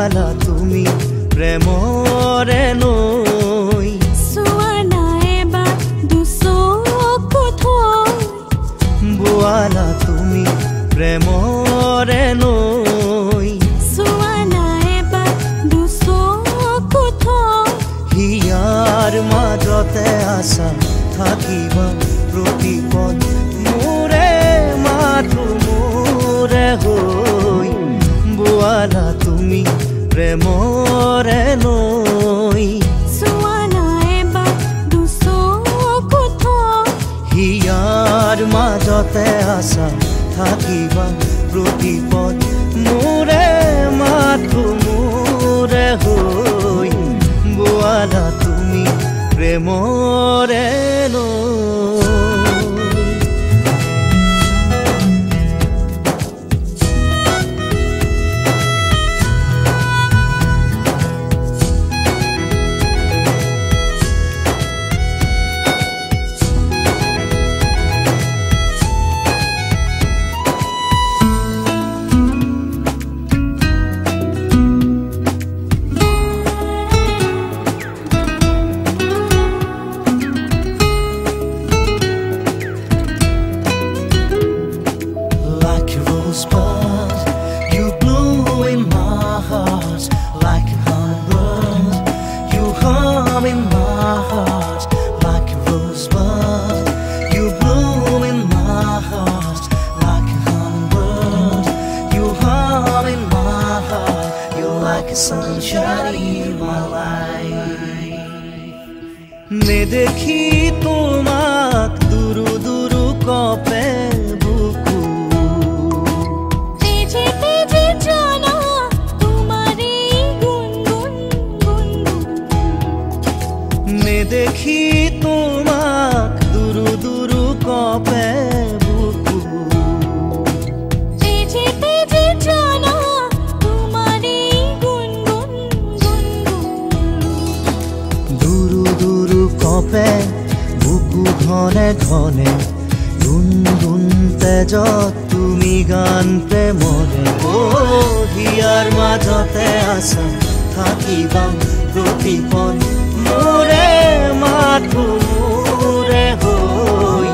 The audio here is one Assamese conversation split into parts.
বোৱালা তুমি প্ৰেমৰে নৈ মাজতে আছা থাকিবা প্ৰতিপদ মোৰে মাথো মোৰে হৈ বোৱালা তুমি প্ৰেমৰে in my heart like a rosebud. You bloom in my heart like a hummingbird. You in my heart. You're like a sunshine in my life. मैं dekhi तुम নেদেখি তোমাক দুরু দুরু কপে বুকু। দুরু দুরু কপে বুকু ঘনে ঘনে গুণ গুণ তেজত তুমি গান প্ৰেমৰে হিয়াৰ মাজতে আছা থাকিবা প্ৰতিপদ মোৰে মাথো মোৰে হৈ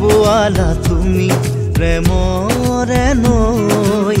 বোৱালা তুমি প্ৰেমৰে নৈ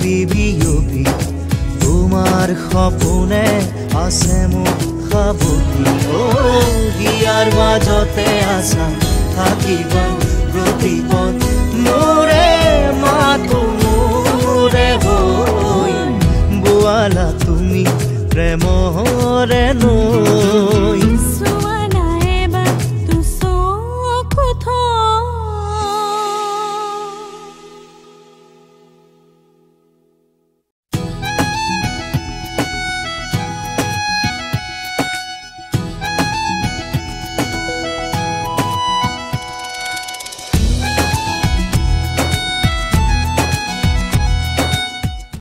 বিয়পি বিয়পি তোমাৰ সপোনে আছে মোক সাৱটি অ হিয়াৰ মাজতে আছা থাকিবা প্ৰতিপদ মোৰে মাতো মোৰে হৈ বোৱালা তুমি প্ৰেমৰে নৈ